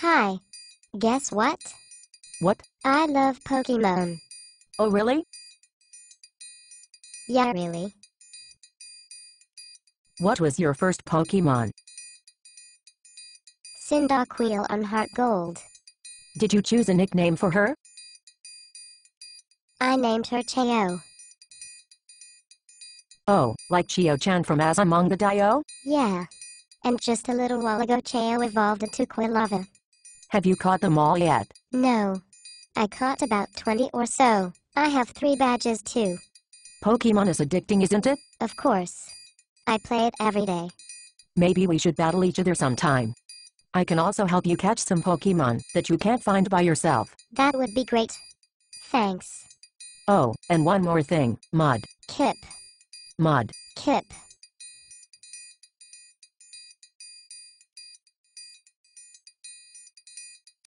Hi. Guess what? What? I love Pokemon. Oh really? Yeah, really. What was your first Pokemon? Cyndaquil on Heart Gold. Did you choose a nickname for her? I named her Cheo. Oh, like Chiyo-chan from Azumanga Daioh? Yeah. And just a little while ago Cheo evolved into Quilava. Have you caught them all yet? No. I caught about 20 or so. I have three badges too. Pokemon is addicting isn't it? Of course. I play it every day. Maybe we should battle each other sometime. I can also help you catch some Pokemon that you can't find by yourself. That would be great. Thanks. Oh, and one more thing, Mud. Kip. Mud. Kip.